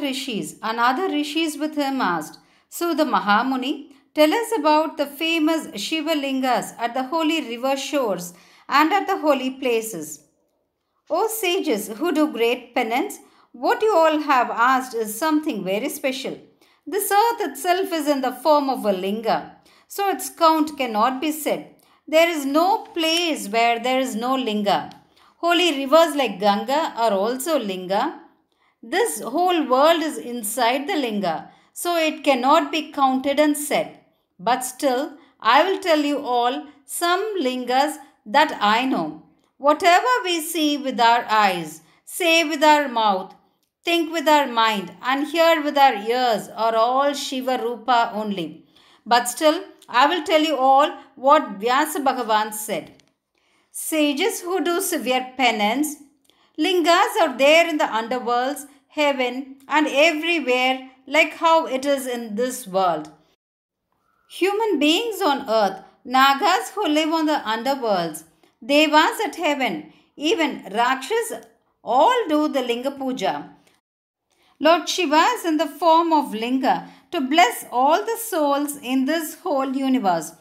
rishis and other rishis with him asked, So the Mahamuni, tell us about the famous Shiva lingas at the holy river shores and at the holy places. O sages who do great penance, what you all have asked is something very special. This earth itself is in the form of a linga, so its count cannot be said. There is no place where there is no linga. Holy rivers like Ganga are also linga. This whole world is inside the linga, so it cannot be counted and said. But still, I will tell you all some lingas that I know. Whatever we see with our eyes, say with our mouth, think with our mind, and hear with our ears are all Shiva Rupa only. But still, I will tell you all what Vyasa Bhagavan said. Sages who do severe penance, lingas are there in the underworlds, heaven, and everywhere, like how it is in this world. Human beings on earth, Nagas who live on the underworlds, Devas at heaven, even Rakshas, all do the Linga Puja. Lord Shiva is in the form of Linga to bless all the souls in this whole universe.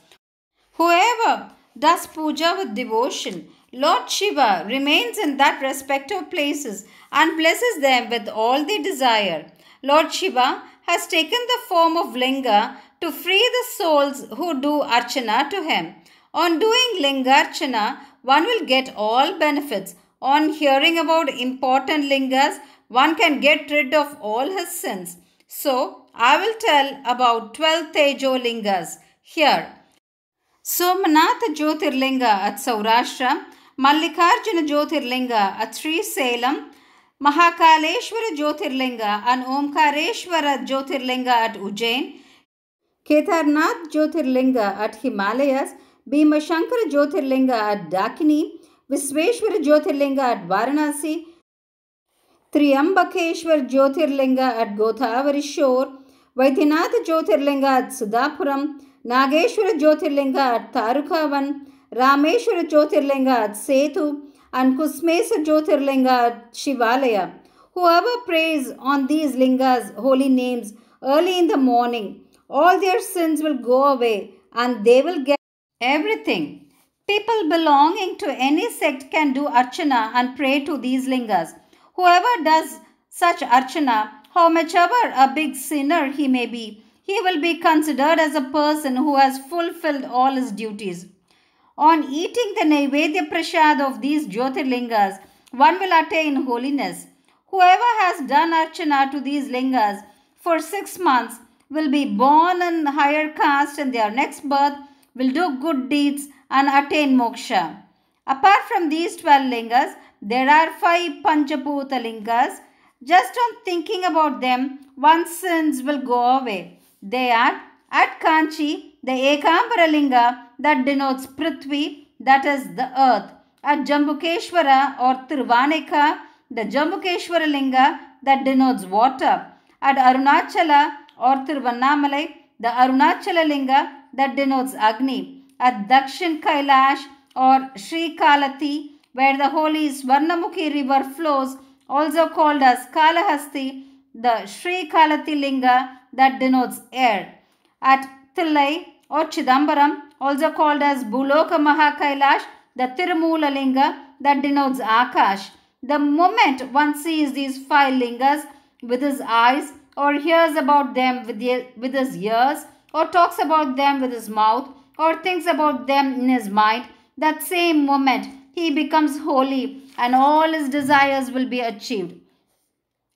Whoever does puja with devotion, Lord Shiva remains in that respective places and blesses them with all they desire. Lord Shiva has taken the form of Linga to free the souls who do Archana to him. On doing Lingarchana, one will get all benefits. On hearing about important lingas, one can get rid of all his sins. So, I will tell about 12 Tejo lingas here. Somanath Jyotirlinga at Saurashtra, Sri Salem, Mahakaleshwara Jyotirlinga and Omkareshwara Jyotirlinga at Ujjain, Kedarnath Jyotirlinga at Himalayas, Bhima Shankara Jyotirlinga at Dakini, Visveshwara Jyotirlinga at Varanasi, Triambakeshwar Jyotirlinga at Godavari Shore, Vaidhinath Jyotirlinga at Sudapuram, Nageshwara Jyotirlinga at Tarukavan, Rameshwara Jyotirlinga at Setu, and Kusmesa Jyotirlinga at Shivalaya. Whoever prays on these lingas, holy names, early in the morning, all their sins will go away and they will get everything. People belonging to any sect can do archana and pray to these lingas. Whoever does such archana, how much ever a big sinner he may be, he will be considered as a person who has fulfilled all his duties. On eating the Naivedya Prasad of these Jyotirlingas, one will attain holiness. Whoever has done archana to these lingas for six months will be born in higher caste in their next birth, will do good deeds and attain moksha. Apart from these 12 lingas, there are five Panchabhuta lingas. Just on thinking about them, one's sins will go away. They are at Kanchi, the Ekambara linga that denotes Prithvi, that is the earth. At Jambukeshwara or Tiruvaneka, the Jambukeshwara linga that denotes water. At Arunachala or Tiruvannamalai, the Arunachala linga that denotes Agni. At Dakshin Kailash or Sri Kalati, where the holy Swarnamukhi river flows, also called as Kalahasti, the Sri Kalati linga that denotes air. At Thillai or Chidambaram, also called as Buloka Mahakailash, the Tirumula linga that denotes Akash. The moment one sees these five lingas with his eyes, or hears about them with, the, with his ears, or talks about them with his mouth, or thinks about them in his mind, that same moment he becomes holy and all his desires will be achieved.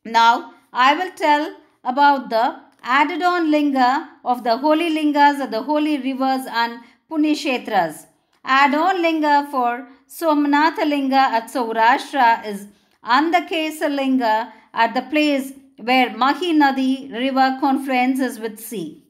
Now, I will tell about the added on linga of the holy lingas of the holy rivers and punishetras. Add on linga for Somnatha linga at Saurashtra is Andakesa linga at the place where Mahi Nadi river confluences with sea.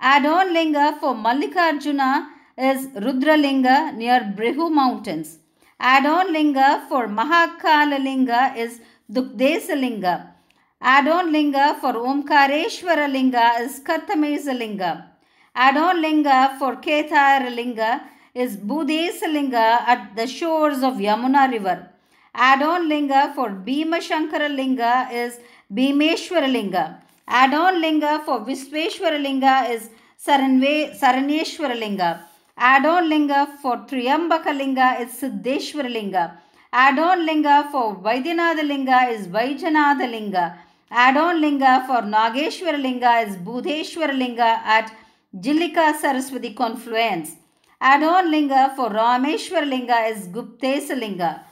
Add on linga for Mallikarjuna is Rudralinga near Brihu mountains. Add on linga for Mahakala linga is Dukdesa linga. Add on linga for Omkareshwara linga is Kartamesa linga. Add on linga for Ketar linga is Budesa linga at the shores of Yamuna river. Add-on linga for Bhima Shankara linga is Bhimeshwara linga. Add-on linga for Visveshwara linga is Saranve, Saraneshwara linga. Add-on linga for Triambaka linga is Siddheshwara linga. Add-on linga for Vaidyanatha linga is Vaijanatha linga. Add-on linga for Nageshwara linga is Budheshwara linga at Jillika Saraswati confluence. Add-on linga for Rameshwara linga is Guptesa linga.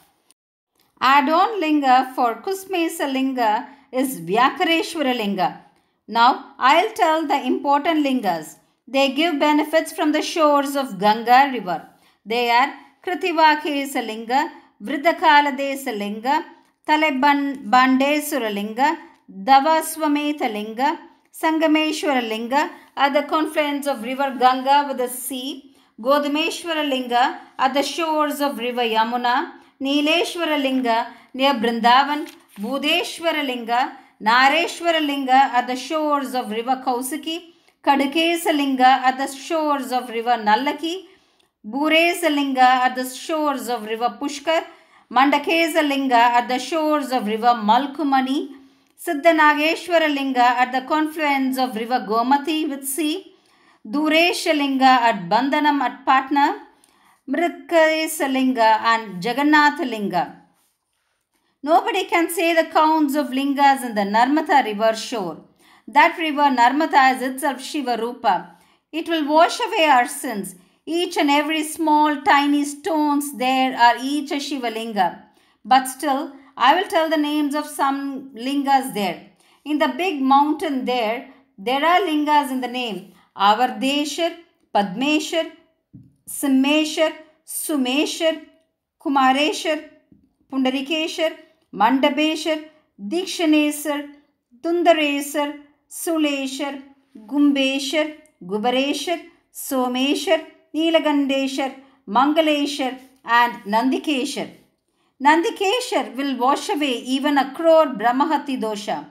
Add-on linga for Kusmesa linga is Vyakareshwara linga. Now I'll tell the important lingas. They give benefits from the shores of Ganga river. They are Kritivakesa linga, Vridakaladesa linga, Talebandesura linga, Davaswameta linga, Sangameshwara linga at the confluence of river Ganga with the sea, Godameshwara linga at the shores of river Yamuna, Neeleshwara linga near Brindavan, Budeshwara linga, Nareshwara linga at the shores of river Kausiki, Kadukesalinga at the shores of river Nallaki, Buresalinga at the shores of river Pushkar, Mandakesalinga at the shores of river Malkumani, Siddhanageshwara Linga at the confluence of river Gomati with sea, Dureshalinga at Bandhanam at Patna, Mritkaesalinga and Jagannathalinga. Nobody can say the counts of lingas in the Narmada river shore. That river Narmada is itself Shiva Rupa. It will wash away our sins. Each and every small tiny stones there are each a Shiva Linga. But still, I will tell the names of some lingas there. In the big mountain there, there are lingas in the name Avardeshar, Padmeshar, Simmeshar, Sumeshar, Kumareshar, Pundarikeshar, Mandabeshar, Dikshanesar, Dundaresar, Suleshar, Gumbeshar, Gubareshar, Someshar, Neelagandeshar, Mangaleshar, and Nandikeshar. Nandikeshar will wash away even a crore Brahmahatya dosha.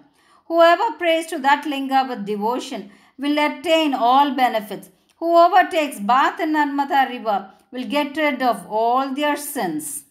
Whoever prays to that linga with devotion will attain all benefits. Whoever takes bath in Narmada river will get rid of all their sins.